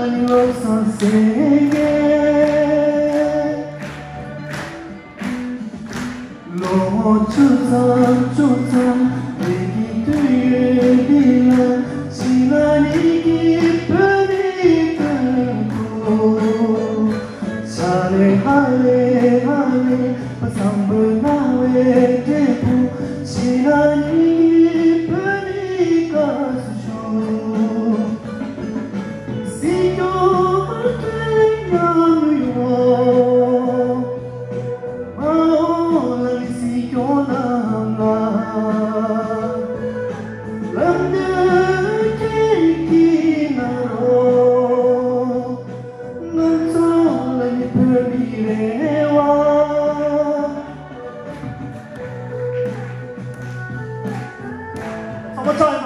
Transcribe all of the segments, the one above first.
하나님 선생에게 로호 춘선 춘선 내기 뒤에 비난 시간이 깊은 이끌고 자네 하네 하네 삼분 나의 대부 시간이 One more time.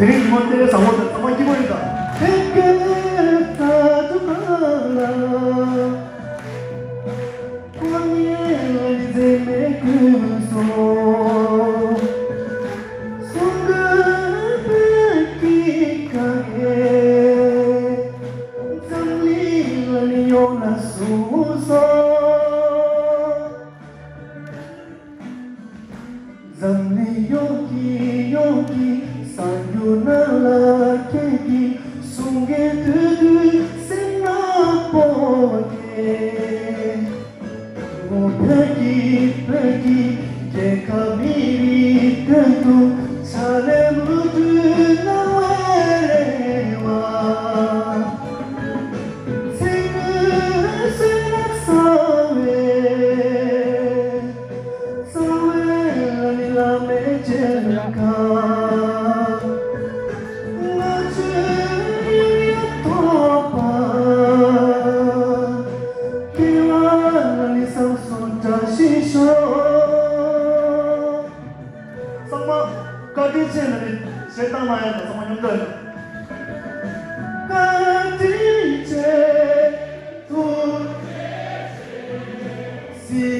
全員持ってるさ、もうたまに聞こえた。てけたところ今夜にぜめく嘘。そんなべき影残忍にような想像。Peki, peki, que camiri, que tú, salemos. Kadijen dari setan main sama nyundel. Kadijen tuh si